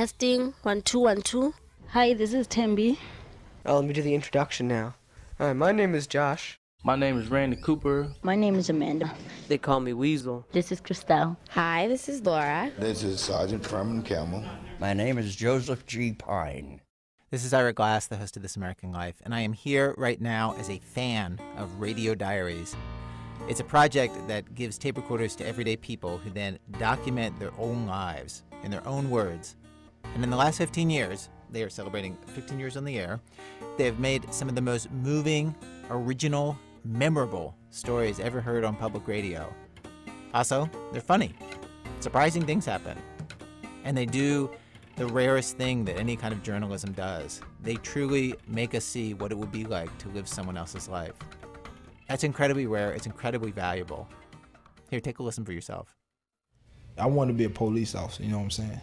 Testing one two one two. Hi, this is Thembi. Oh, let me do the introduction now. Hi, my name is Josh. My name is Randy Cooper. My name is Amanda. They call me Weasel. This is Christelle. Hi, this is Laura. This is Sergeant Furman Camel. My name is Joseph G. Pine. This is Ira Glass, the host of This American Life, and I am here right now as a fan of Radio Diaries. It's a project that gives tape recorders to everyday people who then document their own lives in their own words. And in the last 15 years, they are celebrating 15 years on the air, they have made some of the most moving, original, memorable stories ever heard on public radio. Also, they're funny. Surprising things happen. And they do the rarest thing that any kind of journalism does. They truly make us see what it would be like to live someone else's life. That's incredibly rare. It's incredibly valuable. Here, take a listen for yourself. I wanted to be a police officer, you know what I'm saying?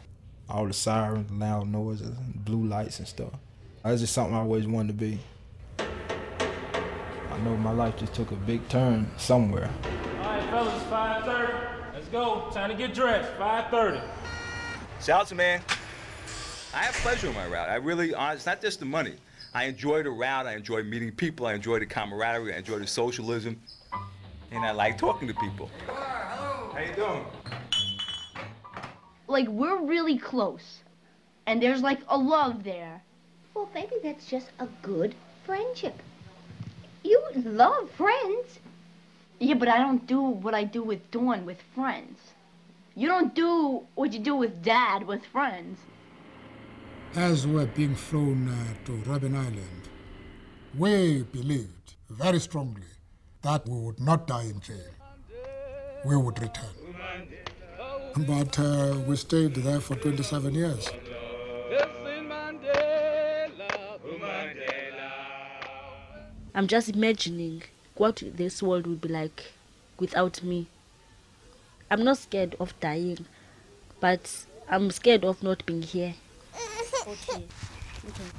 All the sirens, loud noises, and blue lights and stuff. That's just something I always wanted to be. I know my life just took a big turn somewhere. All right, fellas, 5.30. Let's go. Time to get dressed. 5.30. Shout man. I have pleasure in my route. I really, uh, it's not just the money. I enjoy the route. I enjoy meeting people. I enjoy the camaraderie. I enjoy the socialism. And I like talking to people. Hello. How you doing? Like, we're really close. And there's like a love there. Well, maybe that's just a good friendship. You love friends. Yeah, but I don't do what I do with Dawn with friends. You don't do what you do with Dad with friends. As we're being flown uh, to Robben Island, we believed very strongly that we would not die in jail. We would return. But uh, we stayed there for 27 years. I'm just imagining what this world would be like without me. I'm not scared of dying, but I'm scared of not being here. Okay. Okay.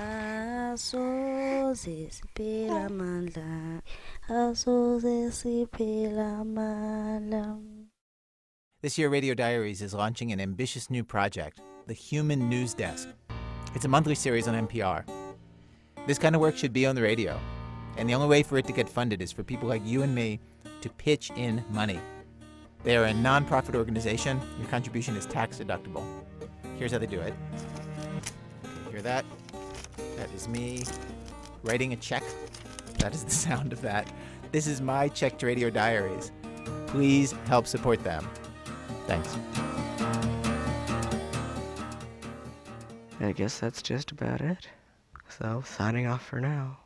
Asoze siphela amandla asoze siphela amandla This year, Radio Diaries is launching an ambitious new project, the Human News Desk. It's a monthly series on NPR. This kind of work should be on the radio, and the only way for it to get funded is for people like you and me to pitch in money. They are a nonprofit organization. Your contribution is tax deductible. Here's how they do it. Hear that? That is me writing a check. That is the sound of that. This is my check to Radio Diaries. Please help support them. Thanks. I guess that's just about it. So, signing off for now.